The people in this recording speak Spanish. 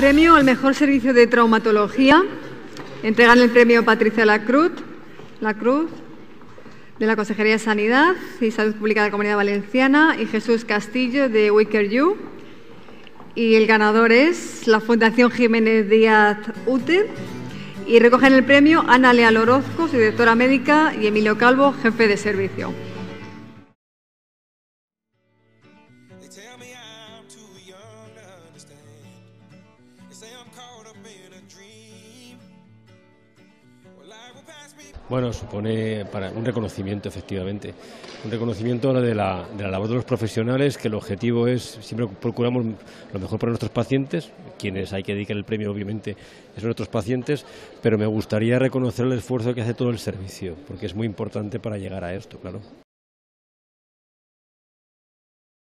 Premio al mejor servicio de traumatología. Entregan el premio Patricia Lacruz, La Cruz, de la Consejería de Sanidad y Salud Pública de la Comunidad Valenciana y Jesús Castillo de Wicker You. Y el ganador es la Fundación Jiménez Díaz UTE. Y recogen el premio Ana Leal Orozco, su directora médica, y Emilio Calvo, jefe de servicio. Bueno, supone para un reconocimiento, efectivamente. Un reconocimiento de la, de la labor de los profesionales, que el objetivo es, siempre procuramos lo mejor para nuestros pacientes, quienes hay que dedicar el premio, obviamente, son nuestros pacientes, pero me gustaría reconocer el esfuerzo que hace todo el servicio, porque es muy importante para llegar a esto, claro.